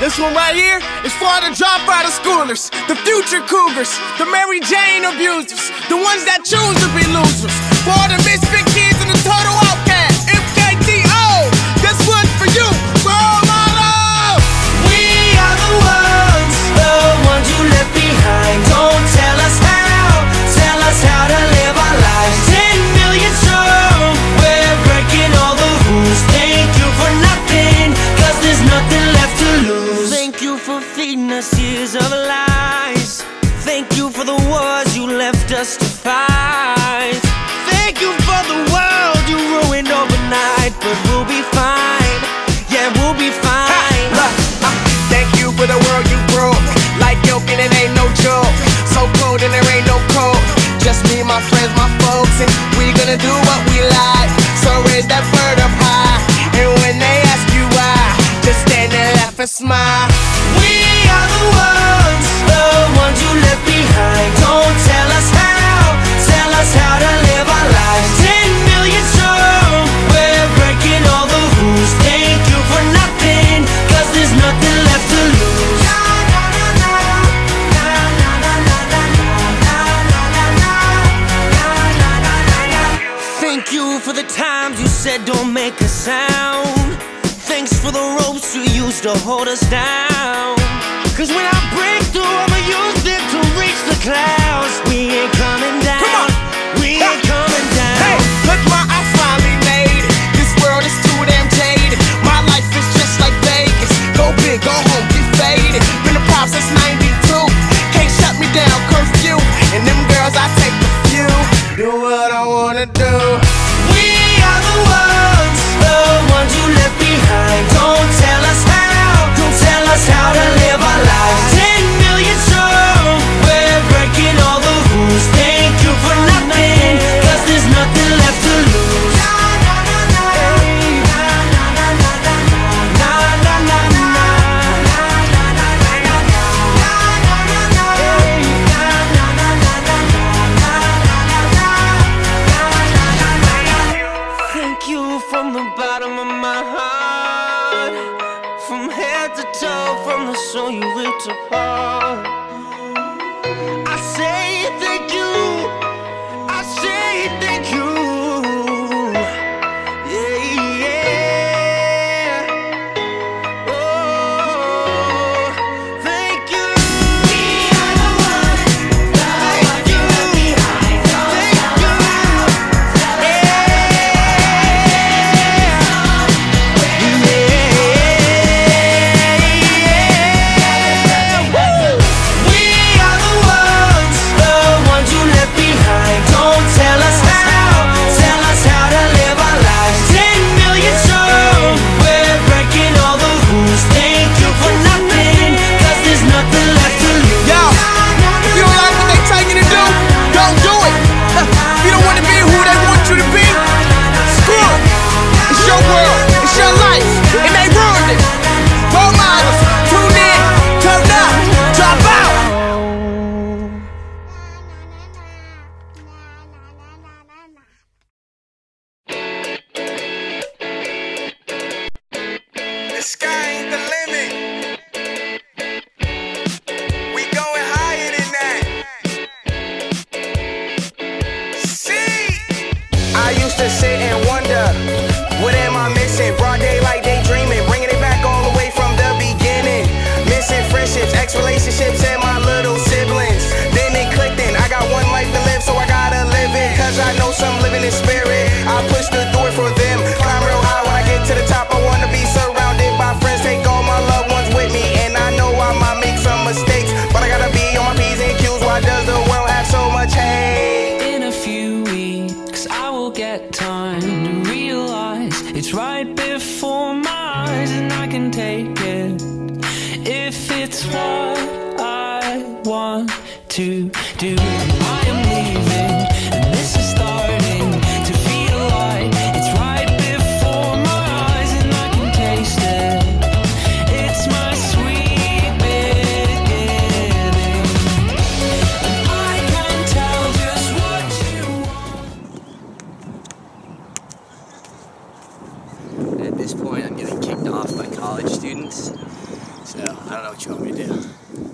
This one right here is for the dropout of schoolers, the future cougars, the Mary Jane abusers, the ones that choose to be losers, for the misfit kids and the total feeding us years of lies. Thank you for the wars you left us to fight. Thank you for the world you ruined overnight, but we'll be fine. Yeah, we'll be fine. Look, uh, thank you for the world you broke. Like yoke and it ain't no joke. So cold and there ain't no cold. Just me, my friends, my folks, and we gonna do what we like. So raise that bird up high. And when they ask you why, just stand and laugh and smile. We are the ones, the ones you left behind. Don't tell us how, tell us how to live our lives. Ten million strong, we're breaking all the rules. Thank you for nothing, there's nothing left to lose. Thank you for the times you said don't make a sound. Thanks for the ropes you used to hold us down. Cause when I break through, I'ma use it to reach the clouds. We ain't coming down. Come on. We ain't coming down. Hey, look what I finally made. This world is too damn jaded. My life is just like Vegas. Go big, go home, get faded. Been a prop since 92. Can't shut me down, curfew. And them girls, I take the few. Do what I wanna do. From head to toe, from the soul you ripped apart. In spirit. I push the door for them. Climb real high when I get to the top. I wanna be surrounded by friends. Take all my loved ones with me. And I know I might make some mistakes. But I gotta be on my P's and Q's. Why does the world have so much hate? In a few weeks, I will get time to realize it's right before my eyes, and I can take it if it's what I want to do. I am leaving, college students. So I don't know what you want me to do.